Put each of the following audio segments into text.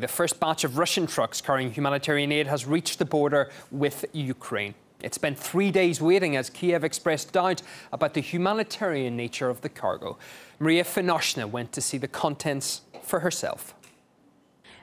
The first batch of Russian trucks carrying humanitarian aid has reached the border with Ukraine. It spent three days waiting as Kiev expressed doubt about the humanitarian nature of the cargo. Maria Finoshina went to see the contents for herself.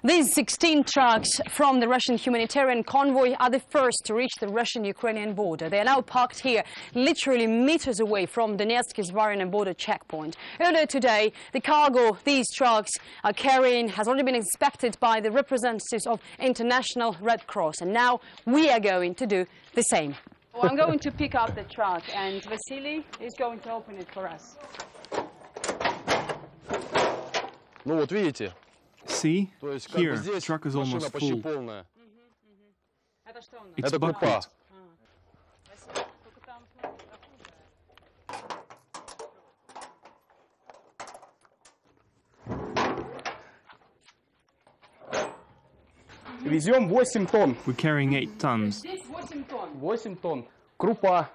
These 16 trucks from the Russian humanitarian convoy are the first to reach the Russian-Ukrainian border. They are now parked here, literally meters away from Donetsk-Zvarina border checkpoint. Earlier today, the cargo these trucks are carrying has already been inspected by the representatives of International Red Cross, and now we are going to do the same. Well, I'm going to pick up the truck, and Vasily is going to open it for us. Ну вот видите, See? то есть как Here, бы здесь truck is машина almost почти full. полная. It's Это крупа. buckwheat. Везем 8 тонн. We're carrying 8 tons. 8 тонн. Крупа.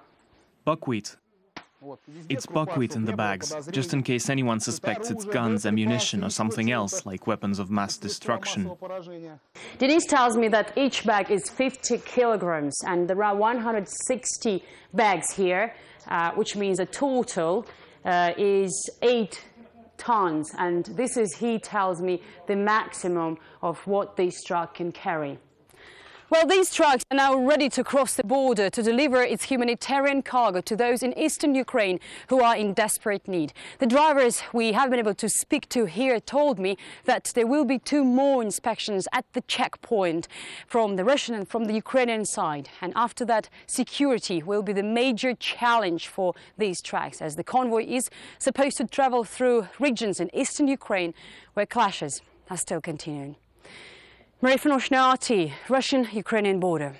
Buckwheat. It's buckwheat in the bags, just in case anyone suspects it's guns, ammunition, or something else, like weapons of mass destruction. Denise tells me that each bag is 50 kilograms, and there are 160 bags here, uh, which means a total uh, is 8 tons. And this is, he tells me, the maximum of what this truck can carry. Well, these trucks are now ready to cross the border to deliver its humanitarian cargo to those in eastern Ukraine who are in desperate need. The drivers we have been able to speak to here told me that there will be two more inspections at the checkpoint from the Russian and from the Ukrainian side. And after that, security will be the major challenge for these trucks as the convoy is supposed to travel through regions in eastern Ukraine where clashes are still continuing. Marie Finoshina, RT, Russian-Ukrainian border.